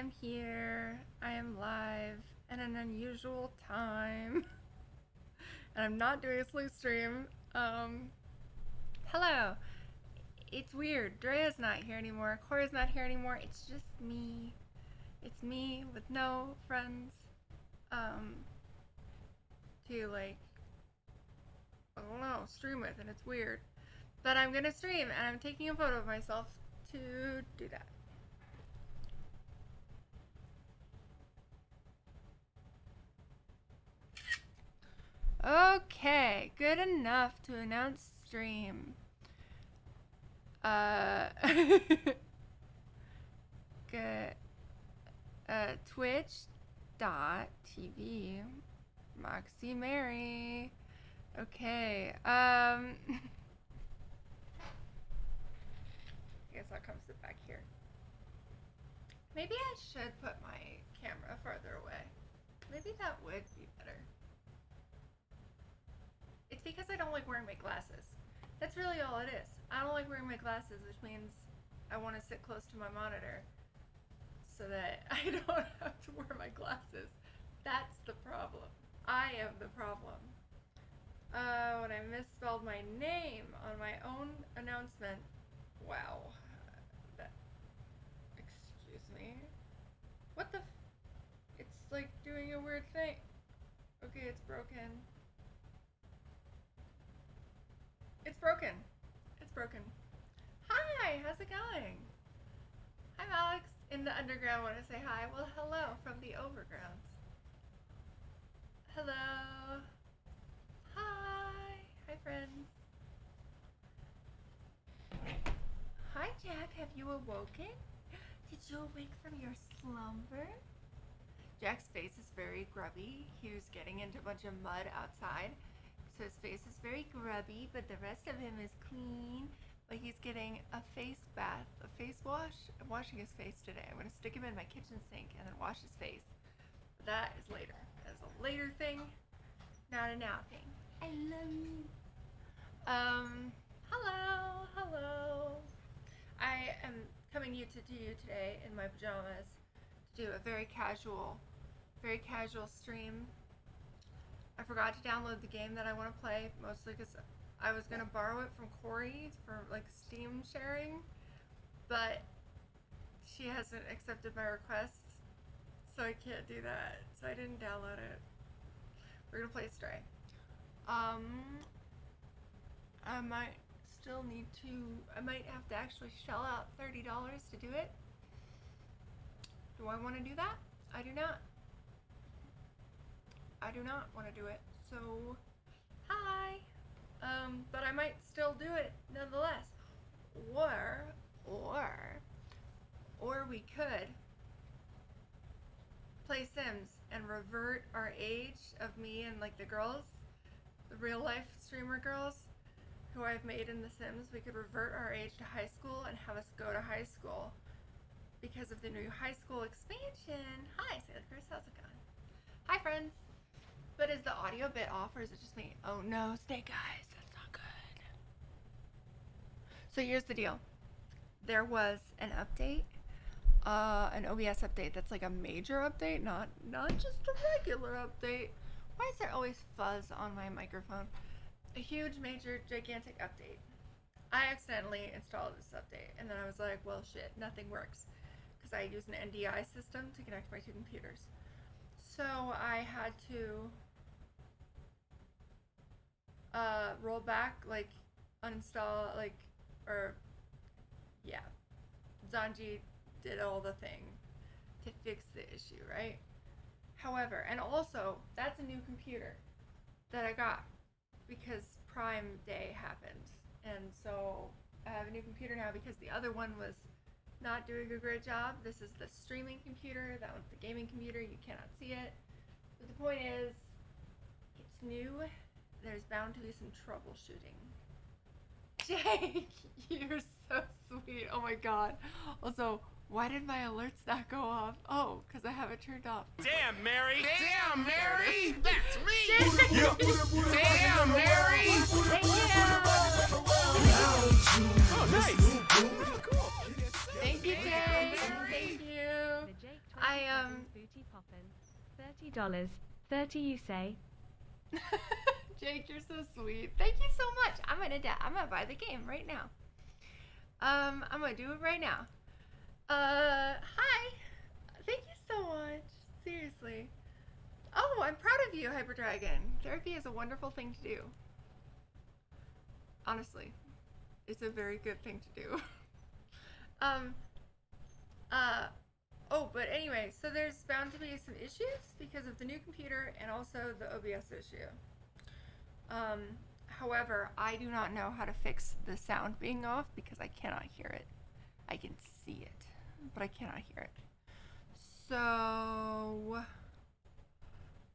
am here. I am live at an unusual time. and I'm not doing a sleep stream. Um, hello. It's weird. Drea's not here anymore. Corey's not here anymore. It's just me. It's me with no friends. Um, to like, I don't know, stream with, and it's weird. But I'm gonna stream, and I'm taking a photo of myself to do that. Okay, good enough to announce stream. Uh, good. Uh, Twitch dot TV, Moxy Mary. Okay. Um. I guess I'll come sit back here. Maybe I should put my camera farther away. Maybe that would be better. It's because I don't like wearing my glasses. That's really all it is. I don't like wearing my glasses, which means I want to sit close to my monitor so that I don't have to wear my glasses. That's the problem. I am the problem. Oh, and I misspelled my name on my own announcement. Wow. That. Excuse me. What the? It's like doing a weird thing. Okay, it's broken. It's broken. It's broken. Hi, how's it going? I'm Alex in the underground want to say hi. Well, hello from the overgrounds. Hello. Hi. Hi, friends. Hi, Jack. Have you awoken? Did you awake from your slumber? Jack's face is very grubby. He was getting into a bunch of mud outside. So his face is very grubby, but the rest of him is clean. But he's getting a face bath, a face wash. I'm washing his face today. I'm gonna stick him in my kitchen sink and then wash his face. But that is later. That's a later thing, not a now thing. I love you. Um, hello, hello. I am coming you to you today in my pajamas to do a very casual, very casual stream. I forgot to download the game that I want to play, mostly because I was gonna borrow it from Corey for like Steam sharing, but she hasn't accepted my request, so I can't do that. So I didn't download it. We're gonna play Stray. Um, I might still need to. I might have to actually shell out thirty dollars to do it. Do I want to do that? I do not. I do not want to do it. So, hi. Um, but I might still do it nonetheless. Or, or, or we could play Sims and revert our age of me and like the girls, the real life streamer girls who I've made in The Sims. We could revert our age to high school and have us go to high school because of the new high school expansion. Hi, Sailor Chris, how's it going? Hi, friends. But is the audio bit off or is it just me? Oh no, stay guys. That's not good. So here's the deal. There was an update, uh, an OBS update that's like a major update, not not just a regular update. Why is there always fuzz on my microphone? A huge, major, gigantic update. I accidentally installed this update, and then I was like, well, shit, nothing works. Because I use an NDI system to connect my two computers. So I had to uh, roll back, like, uninstall, like, or yeah, Zanji did all the thing to fix the issue, right? However, and also that's a new computer that I got because Prime Day happened, and so I have a new computer now because the other one was not doing a great job. This is the streaming computer. That one's the gaming computer. You cannot see it. But the point is, it's new. There's bound to be some troubleshooting. Jake, you're so sweet. Oh my god. Also, why did my alerts not go off? Oh, because I have it turned off. Damn, Mary! Damn, Mary! That's me! Yeah. Damn, Mary! Thank you. Oh, nice! Thank you, Jake. Thank you. I, um, Booty poppin'. Thirty dollars. Thirty you say. Jake, you're so sweet. Thank you so much. I'm gonna I'm gonna buy the game right now. Um, I'm gonna do it right now. Uh, hi. Thank you so much. Seriously. Oh, I'm proud of you, Hyper Dragon. Therapy is a wonderful thing to do. Honestly, it's a very good thing to do. um, uh, oh, but anyway, so there's bound to be some issues because of the new computer and also the OBS issue. Um, however, I do not know how to fix the sound being off because I cannot hear it. I can see it, but I cannot hear it. So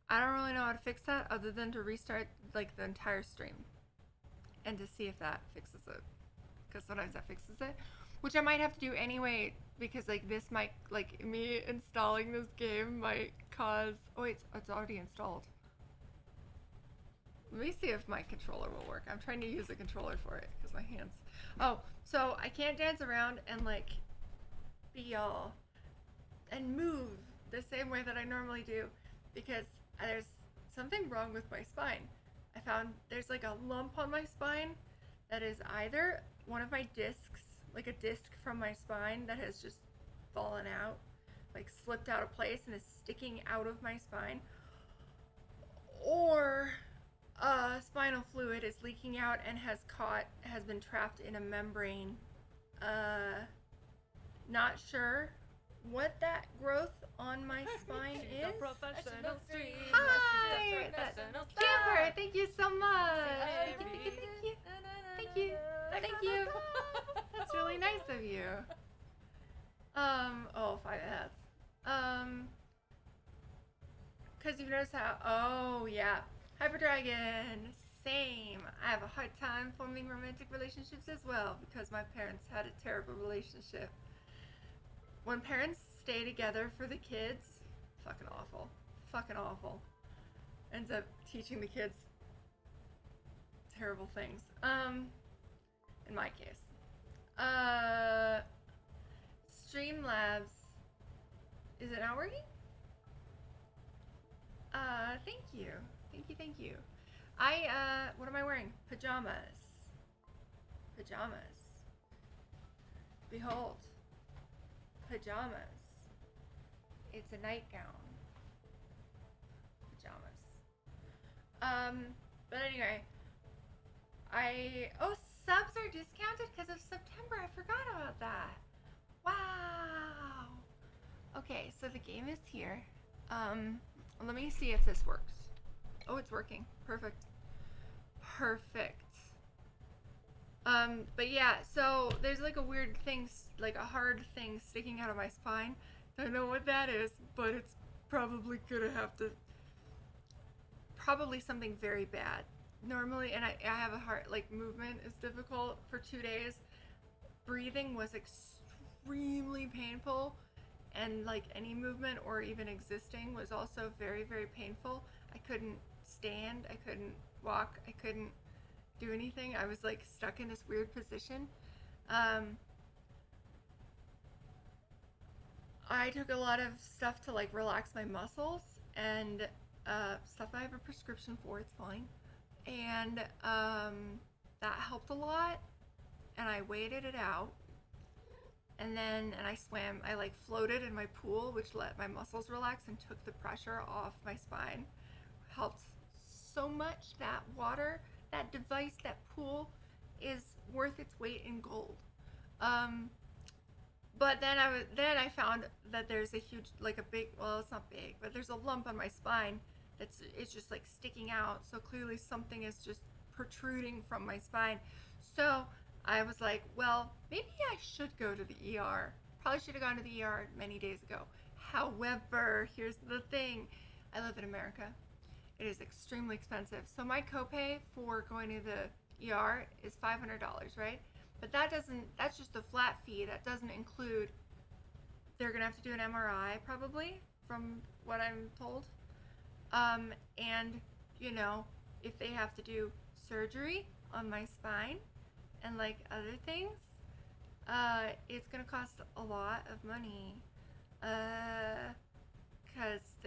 I don't really know how to fix that other than to restart like the entire stream and to see if that fixes it. Because sometimes that fixes it, which I might have to do anyway because like this might like me installing this game might cause. Oh wait, it's, it's already installed. Let me see if my controller will work. I'm trying to use a controller for it because my hands. Oh, so I can't dance around and like be all and move the same way that I normally do because there's something wrong with my spine. I found there's like a lump on my spine that is either one of my discs, like a disc from my spine that has just fallen out, like slipped out of place and is sticking out of my spine, or uh, spinal fluid is leaking out and has caught, has been trapped in a membrane. Uh, not sure what that growth on my spine is. professional Hi, that- Camper, thank you so much. Thank you, thank you, thank you. Thank you. Thank you. That's really nice of you. Um, oh, five hats. Um, because you've noticed how, oh, yeah. Hyper Dragon, same. I have a hard time forming romantic relationships as well because my parents had a terrible relationship. When parents stay together for the kids, fucking awful. Fucking awful. Ends up teaching the kids terrible things. Um, in my case. Uh, Streamlabs. Is it not working? Uh, thank you. Thank you, thank you. I, uh, what am I wearing? Pajamas. Pajamas. Behold. Pajamas. It's a nightgown. Pajamas. Um, but anyway, I oh subs are discounted because of September. I forgot about that. Wow. Okay, so the game is here. Um, let me see if this works. Oh, it's working. Perfect. Perfect. Um, but yeah, so there's like a weird thing, like a hard thing sticking out of my spine. Don't know what that is, but it's probably gonna have to. Probably something very bad. Normally, and I, I have a heart like movement is difficult for two days. Breathing was extremely painful, and like any movement or even existing was also very very painful. I couldn't stand. I couldn't walk. I couldn't do anything. I was like stuck in this weird position. Um, I took a lot of stuff to like relax my muscles and uh, stuff I have a prescription for. It's fine, and um, that helped a lot. And I waited it out, and then and I swam. I like floated in my pool, which let my muscles relax and took the pressure off my spine. Helped so much. That water, that device, that pool, is worth its weight in gold. Um, but then I was then I found that there's a huge like a big well it's not big but there's a lump on my spine that's it's just like sticking out. So clearly something is just protruding from my spine. So I was like well maybe I should go to the ER probably should have gone to the ER many days ago. However here's the thing. I live in America it is extremely expensive. So my copay for going to the ER is $500 right? But that doesn't that's just a flat fee. That doesn't include they're gonna have to do an mri probably from what i'm told. Um, and you know if they have to do surgery on my spine and like other things uh, it's gonna cost a lot of money. Uh,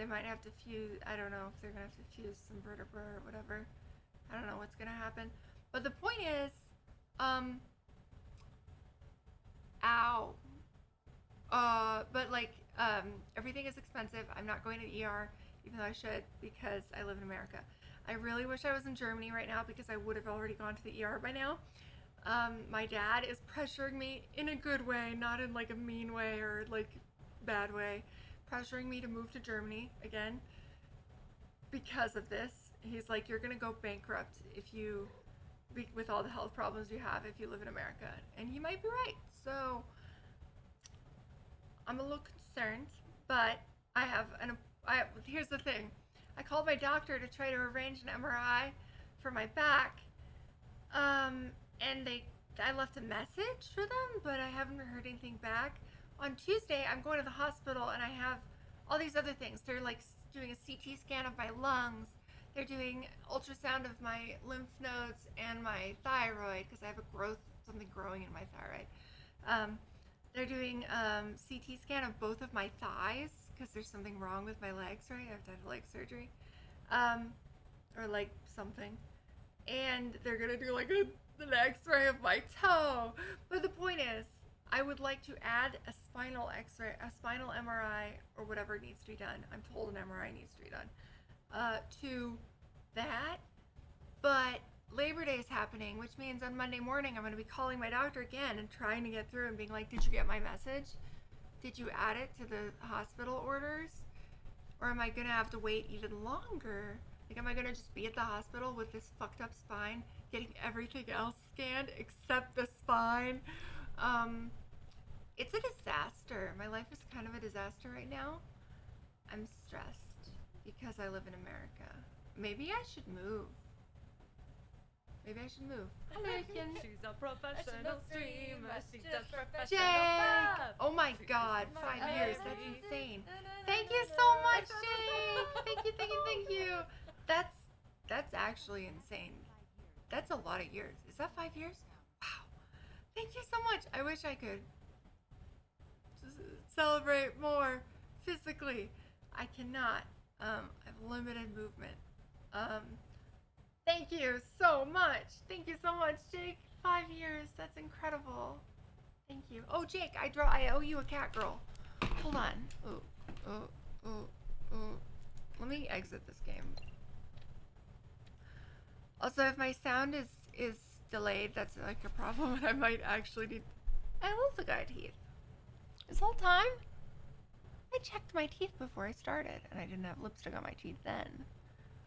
might have to fuse. I don't know if they're gonna have to fuse some vertebra or whatever. I don't know what's gonna happen. But the point is, um, ow. Uh, but like, um, everything is expensive. I'm not going to the ER, even though I should because I live in America. I really wish I was in Germany right now because I would have already gone to the ER by now. Um, my dad is pressuring me in a good way, not in like a mean way or like bad way, pressuring me to move to Germany again because of this. He's like, you're gonna go bankrupt if you, with all the health problems you have, if you live in America, and he might be right. So I'm a little concerned, but I have an. I here's the thing. I called my doctor to try to arrange an MRI for my back. Um, and they I left a message for them, but I haven't heard anything back. On Tuesday, I'm going to the hospital and I have all these other things. They're like doing a CT scan of my lungs. They're doing ultrasound of my lymph nodes and my thyroid because I have a growth, something growing in my thyroid. Um, they're doing um, CT scan of both of my thighs because there's something wrong with my legs, right? I have to have leg surgery, um, or like something, and they're gonna do like a, an X-ray of my toe. But the point is, I would like to add a spinal X-ray, a spinal MRI, or whatever needs to be done. I'm told an MRI needs to be done uh, to that. But Labor Day is happening, which means on Monday morning I'm going to be calling my doctor again and trying to get through and being like, "Did you get my message? Did you add it to the hospital orders? Or am I going to have to wait even longer? Like, am I going to just be at the hospital with this fucked up spine, getting everything else scanned except the spine? Um, it's a disaster. My life is kind of a disaster right now. I'm stressed because I live in America. Maybe I should move. Maybe I should move. Hello, Ken. She's a professional streamer. She does Jake! professional stuff. Oh my god, five years. That's insane. Thank you so much, Jake. Thank you, thank you, thank you. That's that's actually insane. That's a lot of years. Is that five years? Wow. Thank you so much. I wish I could just celebrate more physically. I cannot. Um, I have limited movement. Um, thank you so much. Thank you so much, Jake. Five years. That's incredible. Thank you. Oh, Jake, I draw. I owe you a cat girl. Hold on. Oh, oh, oh, oh. Let me exit this game. Also, if my sound is is delayed, that's like a problem, and I might actually need. I love the guy teeth. This whole time, I checked my teeth before I started, and I didn't have lipstick on my teeth then.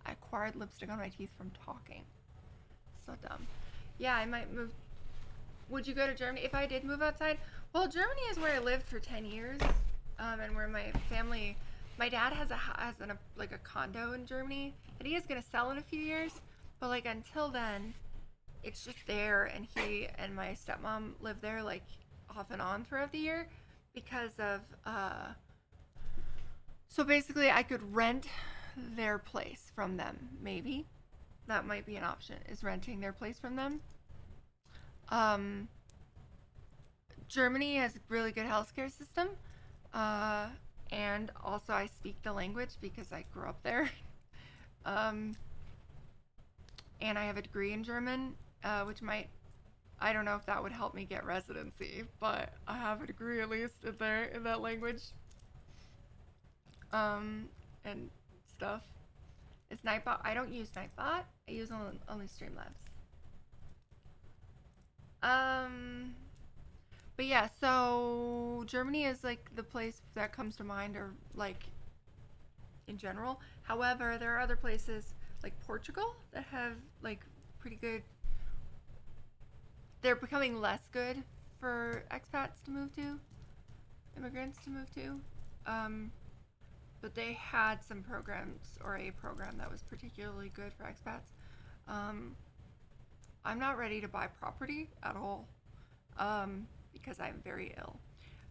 I acquired lipstick on my teeth from talking. So dumb. Yeah, I might move. Would you go to Germany if I did move outside? Well, Germany is where I lived for ten years, um, and where my family. My dad has a has an, a like a condo in Germany that he is gonna sell in a few years, but like until then, it's just there, and he and my stepmom live there like off and on throughout the year because of uh. So basically, I could rent their place from them. Maybe that might be an option. Is renting their place from them. Um, Germany has a really good healthcare system, uh, and also I speak the language because I grew up there. um, and I have a degree in German, uh, which might I don't know if that would help me get residency, but I have a degree at least in there in that language. Um, and stuff. Is Nightbot? I don't use Nightbot. I use only, only Streamlabs. Um, but yeah, so Germany is like the place that comes to mind, or like in general. However, there are other places like Portugal that have like pretty good. They're becoming less good for expats to move to, immigrants to move to. Um, but they had some programs or a program that was particularly good for expats. Um, I'm not ready to buy property at all um, because I'm very ill.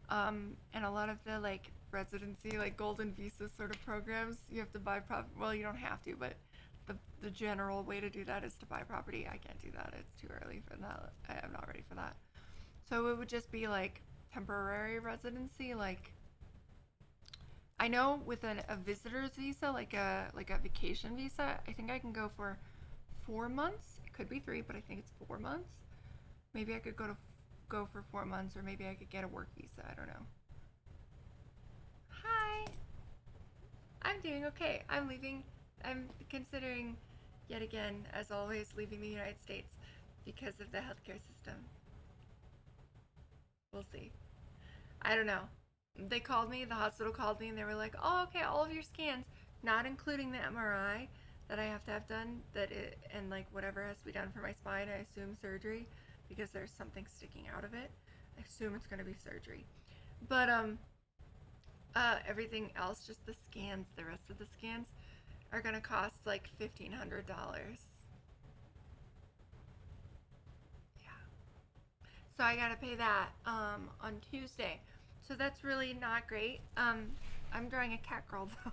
Um, and a lot of the like residency, like golden visa sort of programs, you have to buy prop. Well, you don't have to, but the the general way to do that is to buy property. I can't do that. It's too early for that. I am not ready for that. So it would just be like temporary residency, like I know with an, a visitor's visa, like a like a vacation visa, I think I can go for four months. It could be three, but I think it's four months. Maybe I could go to go for four months, or maybe I could get a work visa. I don't know. Hi. I'm doing okay. I'm leaving. I'm considering, yet again, as always, leaving the United States because of the healthcare system. We'll see. I don't know. They called me, the hospital called me, and they were like, oh, okay, all of your scans, not including the MRI that I have to have done, that it, and like whatever has to be done for my spine, I assume surgery, because there's something sticking out of it. I assume it's going to be surgery. But, um, uh, everything else, just the scans, the rest of the scans, are going to cost like $1,500. Yeah. So I gotta pay that um, on Tuesday. So that's really not great. Um, I'm drawing a cat girl though.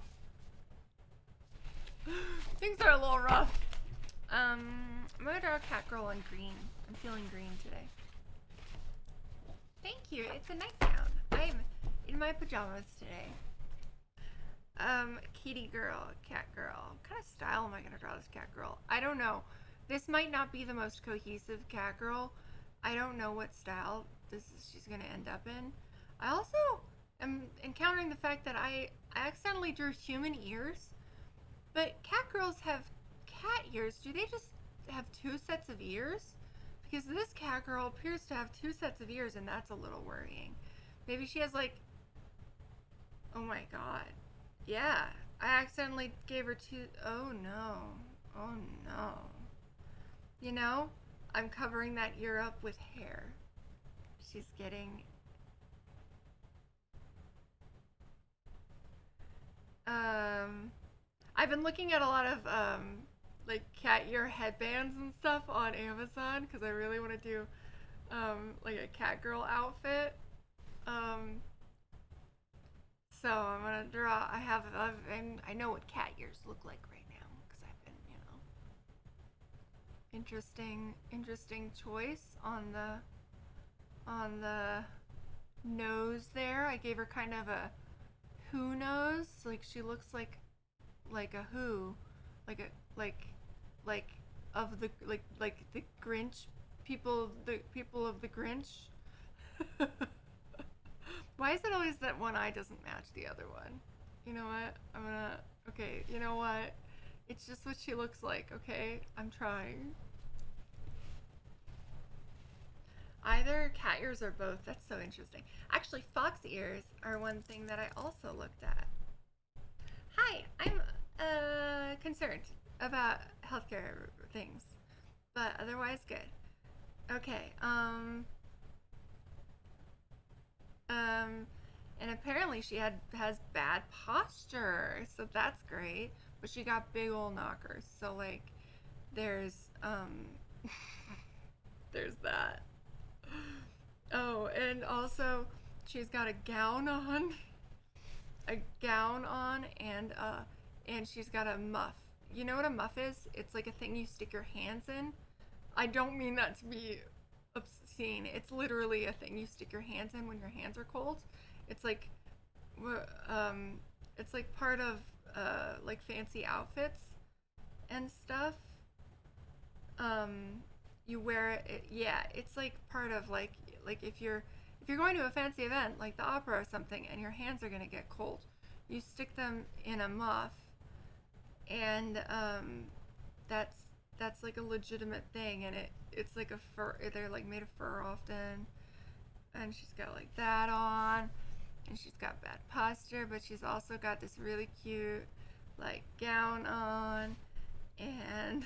Things are a little rough. Um, I'm gonna draw a cat girl in green. I'm feeling green today. Thank you. It's a nightgown. I'm in my pajamas today. Um, kitty girl, cat girl. What kind of style am I gonna draw this cat girl? I don't know. This might not be the most cohesive cat girl. I don't know what style this is she's gonna end up in. I also am encountering the fact that I, I accidentally drew human ears, but cat girls have cat ears. Do they just have two sets of ears? Because this cat girl appears to have two sets of ears, and that's a little worrying. Maybe she has like. Oh my god. Yeah, I accidentally gave her two. Oh no. Oh no. You know, I'm covering that ear up with hair. She's getting. Um, I've been looking at a lot of um, like cat ear headbands and stuff on Amazon because I really want to do um, like a cat girl outfit. Um, so I'm gonna draw. I have. I've, I know what cat ears look like right now because I've been, you know. Interesting, interesting choice on the on the nose there. I gave her kind of a who nose. Like she looks like like a who, like a like like of the like like the Grinch people the people of the Grinch. Why is it always that one eye doesn't match the other one? You know what? I'm gonna. Okay, you know what? It's just what she looks like, okay? I'm trying. Either cat ears or both. That's so interesting. Actually, fox ears are one thing that I also looked at. Hi, I'm uh, concerned about healthcare things, but otherwise good. Okay, um. Um, and apparently she had has bad posture, so that's great. But she got big old knockers, so like, there's um, there's that. Oh, and also she's got a gown on, a gown on, and uh, and she's got a muff. You know what a muff is? It's like a thing you stick your hands in. I don't mean that to be obscene. It's literally a thing you stick your hands in when your hands are cold. It's like, um, it's like part of uh, like fancy outfits and stuff. Um, you wear it. Yeah, it's like part of like like if you're if you're going to a fancy event like the opera or something, and your hands are gonna get cold, you stick them in a muff, and um, that's that's like a legitimate thing, and it it's like a fur. They're like made of fur often, and she's got like that on, and she's got bad posture, but she's also got this really cute like gown on, and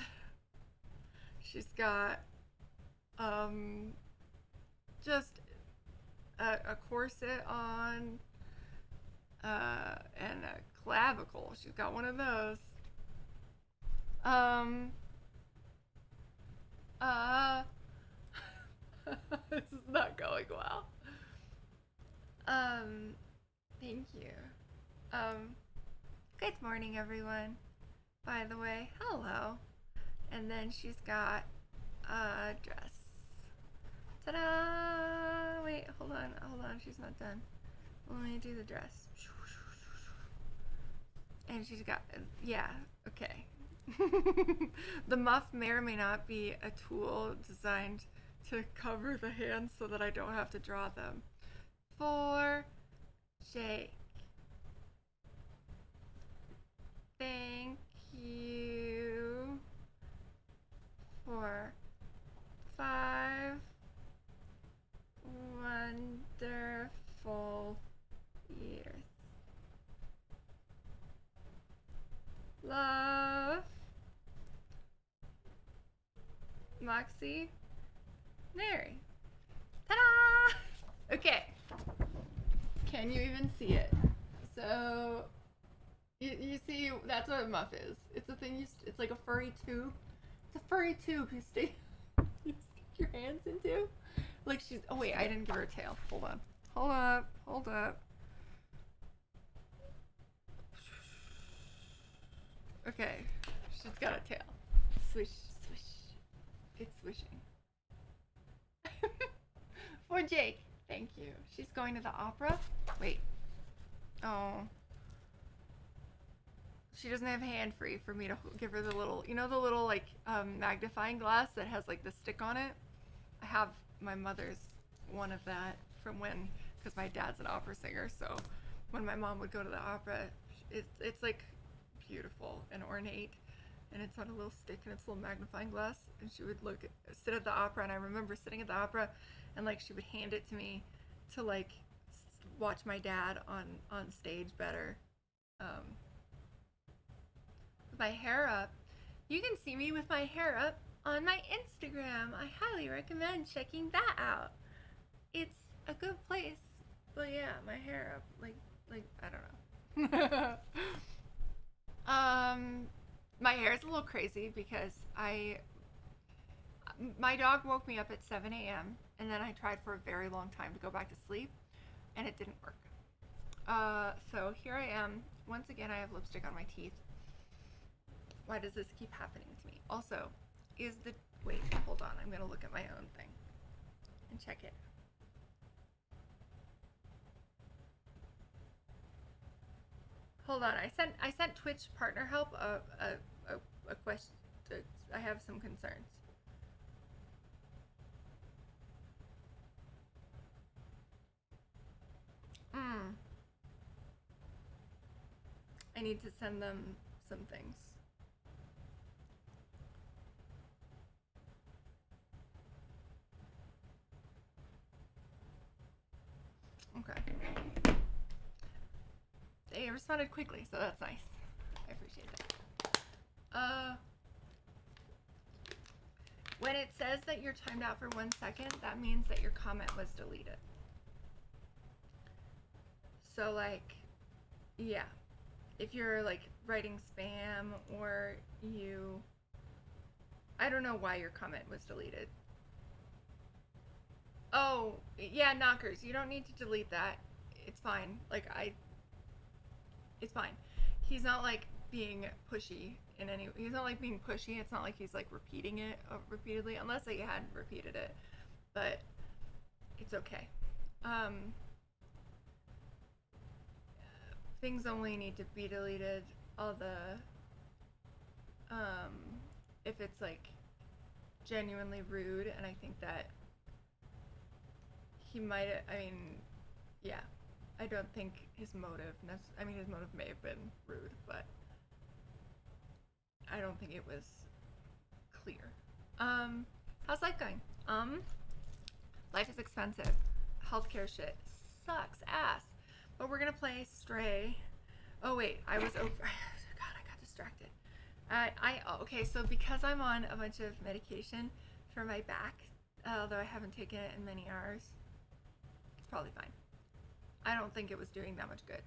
she's got um just a, a corset on uh, and a clavicle. She's got one of those. Um. Uh. this is not going well. Um. Thank you. Um. Good morning, everyone. By the way, hello. And then she's got a dress. Ta-da! Wait, hold on, hold on. She's not done. Let me do the dress. And she's got, yeah, okay. the muff may or may not be a tool designed to cover the hands so that I don't have to draw them. For Jake. Thank you for five wonderful years. Love. Moxy. Mary. Ta-da! Okay. Can you even see it? So, you, you see, that's what a muff is. It's a thing you, it's like a furry tube. It's a furry tube you stick, you stick your hands into. Like she's, oh wait, I didn't give her a tail. Hold on. Hold up, hold up. Okay, she's got a tail. Swish. It's swishing. For Jake. Thank you. She's going to the opera. Wait. Oh. She doesn't have hand free for me to give her the little, you know, the little like um, magnifying glass that has like the stick on it. I have my mother's one of that from when, because my dad's an opera singer. So when my mom would go to the opera, it's it's like beautiful and ornate, and it's on a little stick and it's a little magnifying glass. And she would look, sit at the opera, and I remember sitting at the opera, and like she would hand it to me to like watch my dad on on stage better. Um, with my hair up. You can see me with my hair up on my Instagram. I highly recommend checking that out. It's a good place. But yeah, my hair up like like I don't know. um my hair is a little crazy because I my dog woke me up at 7 a.m. and then I tried for a very long time to go back to sleep and it didn't work. Uh, so here I am. Once again, I have lipstick on my teeth. Why does this keep happening to me? Also, is the wait? Hold on. I'm gonna look at my own thing and check it. Hold on. I sent I sent Twitch partner help a a a, a question. I have some concerns. Mm. I need to send them some things. Okay. They responded quickly, so that's nice. I appreciate that. Uh, when it says that you're timed out for one second, that means that your comment was deleted. So like, yeah, if you're like writing spam or you, I don't know why your comment was deleted. Oh, yeah, knockers. You don't need to delete that. It's fine. Like I, it's fine. He's not like being pushy in any. He's not like being pushy. It's not like he's like repeating it uh, repeatedly, unless he had repeated it. But it's okay. Um, things only need to be deleted. All the um, if it's like genuinely rude, and I think that he might. I mean, yeah. I don't think his motive. I mean, his motive may have been rude, but I don't think it was clear. Um, how's life going? Um, life is expensive. Healthcare shit sucks ass. But we're gonna play Stray. Oh wait, I was over. God, I got distracted. I, I oh, okay. So because I'm on a bunch of medication for my back, although I haven't taken it in many hours, it's probably fine. I don't think it was doing that much good.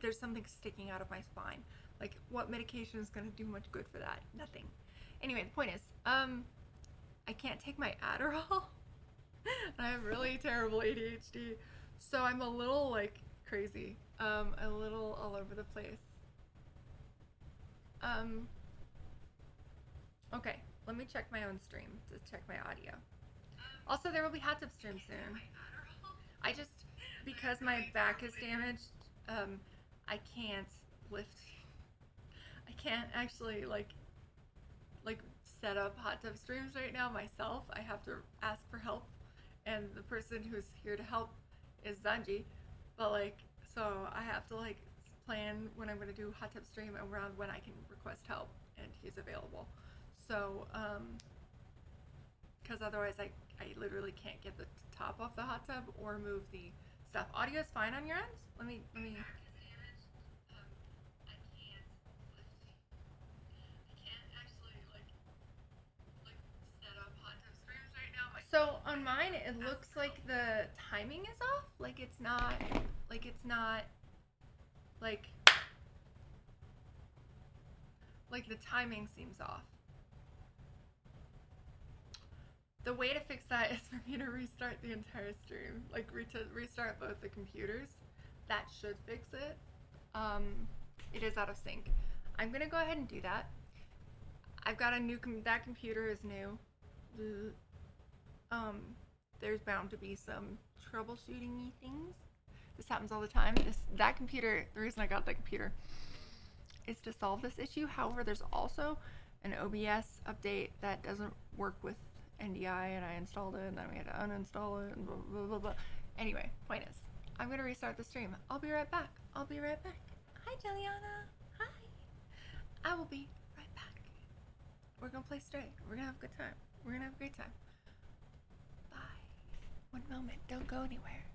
There's something sticking out of my spine. Like, what medication is gonna do much good for that? Nothing. Anyway, the point is, um, I can't take my Adderall. I have really terrible ADHD, so I'm a little like crazy. Um, a little all over the place. Um. Okay, let me check my own stream to check my audio. Also, there will be hot tub stream soon. I just because my back is damaged, um, I can't lift. I can't actually like like set up hot tub streams right now myself. I have to ask for help, and the person who's here to help is Zanji. But like, so I have to like plan when I'm gonna do hot tub stream around when I can request help, and he's available. So, um, because otherwise I I literally can't get the top off the hot tub or move the stuff. Audio is fine on your end. Let me let me. So on mine, it looks like the timing is off. Like it's not, like it's not, like, like the timing seems off. The way to fix that is for me to restart the entire stream, like re- restart both the computers. That should fix it. Um, it is out of sync. I'm gonna go ahead and do that. I've got a new com- that computer is new. Um, there's bound to be some troubleshooting things. This happens all the time. This that computer, the reason I got that computer is to solve this issue. However, there's also an OBS update that doesn't work with NDI, and I installed it, and then we had to uninstall it, and blah blah blah. blah. Anyway, point is, I'm gonna restart the stream. I'll be right back. I'll be right back. Hi, Juliana. Hi. I will be right back. We're gonna play Stray. We're gonna have a good time. We're gonna have a great time. Bye. One moment. Don't go anywhere.